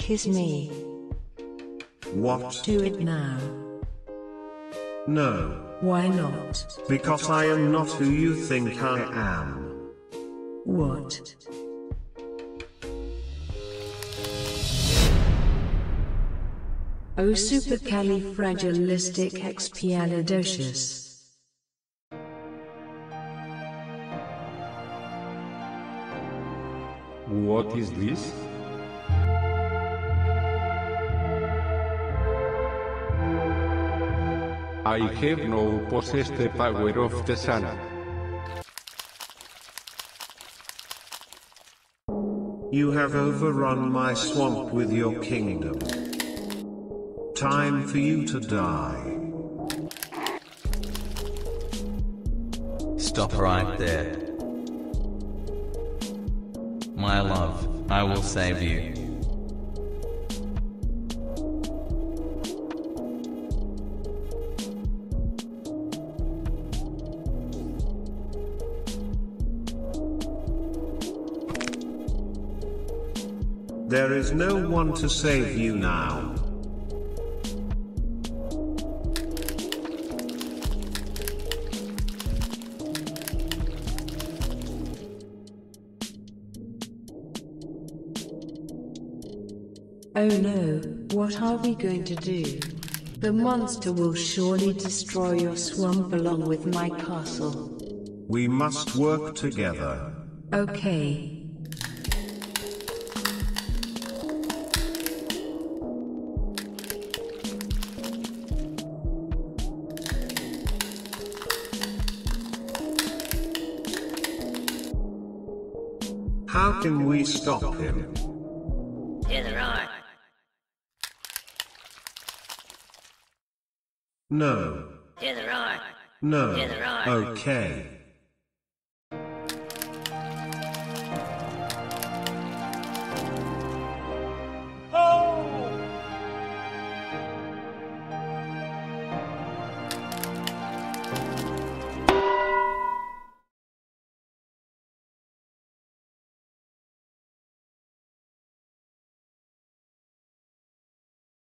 Kiss me. What? Do it now. No. Why not? Because I am not who you think I am. What? Oh, o supercalifragilisticexpialidocious. What is this? I have no possessed the power of the sun. You have overrun my swamp with your kingdom. Time for you to die. Stop right there. My love, I will save you. There is no one to save you now. Oh no, what are we going to do? The monster will surely destroy your swamp along with my castle. We must work together. Okay. How can we stop him? To the right. No. To the right. No. To the right. Okay.